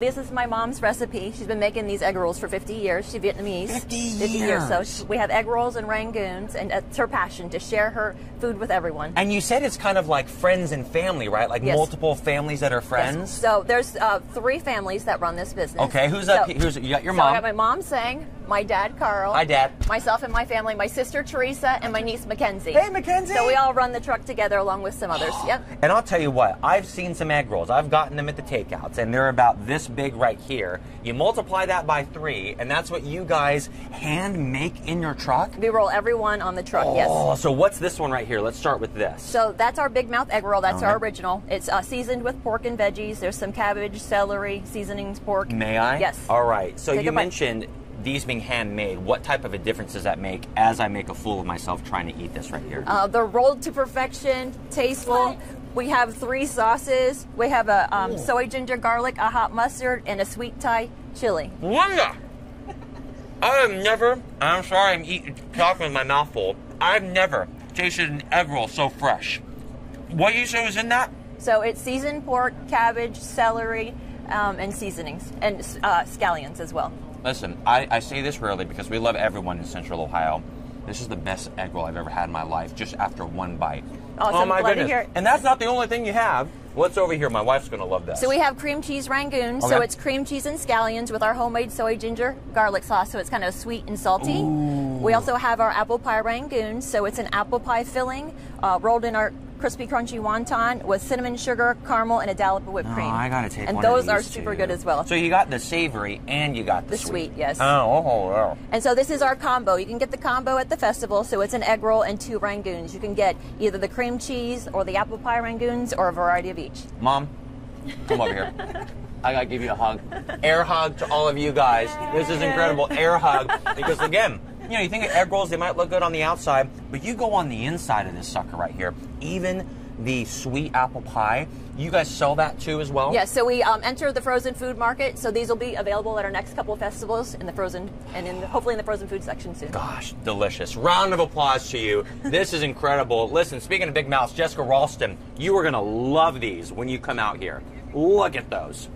This is my mom's recipe. She's been making these egg rolls for 50 years. She's Vietnamese. 50 years. So years. she- we have egg rolls and rangoons, and it's her passion to share her food with everyone. And you said it's kind of like friends and family, right? Like Yes. multiple families that are friends. So there's uh, three families that run this business. Okay, who's So- up? Who's you got your so I mom? got my mom saying, my dad Carl. Hi, Dad. Myself and my family, my sister Teresa, and my niece Mackenzie. Hey, Mackenzie. So we all run the truck together along with some others. Yep. And I'll tell you what, I've seen some egg rolls. I've gotten them at the takeouts, and they're about this big right here. You multiply that by three, and that's what you guys hand make in your truck? We roll every one on the truck. Yes. Oh, so what's this one right here? Let's start with this. So that's our big mouth egg roll. That's All our original. It's uh, seasoned with pork and veggies. There's some cabbage, celery, seasonings, pork. May I? Yes. All right. So Take you a bite. mentioned these being handmade. What type of a difference does that make as I make a fool of myself trying to eat this right here? Uh, they're rolled to perfection, tasteful. We have three sauces. We have a um, soy ginger garlic, a hot mustard, and a sweet Thai chili. Wanda! I have never, I'm sorry I'm eating, talking with my mouth full. I've never tasted an egg roll so fresh. What you say was in that? So it's seasoned pork, cabbage, celery, um, and seasonings, and uh, scallions as well. Listen, I, I say this rarely because we love everyone in Central Ohio. This is the best egg roll I've ever had in my life, just after one bite. Awesome. Oh my Glad goodness! And that's not the only thing you have. What's over here? My wife's gonna love this. So we have cream cheese rangoon. So it's cream cheese and scallions with our homemade soy ginger garlic sauce. So it's kind of sweet and salty. We also have our apple pie rangoon. So it's an apple pie filling uh, rolled in our crispy crunchy wonton with cinnamon sugar, caramel, and a dollop of whipped Oh, cream. I gotta take And one of those are super too. good as well. So you got the savory and you got the, The sweet, yes. Oh, oh, oh, oh. And so this is our combo. You can get the combo at the festival. So it's an egg roll and two rangoons. You can get either the cream cheese or the apple pie rangoons or a variety of each. Mom, come over here. I gotta give you a hug. Air hug to all of you guys. This is incredible. Air hug. Because again, you know, you think of egg rolls, they might look good on the outside, but you go on the inside of this sucker right here. Even the sweet apple pie, you guys sell that too as well? Yes, so we um, enter the frozen food market. So these will be available at our next couple of festivals in the frozen and in hopefully in the frozen food section soon. Gosh, delicious. Round of applause to you. This is incredible. Listen, speaking of big mouths, Jessica Ralston, you are going to love these when you come out here. Look at those.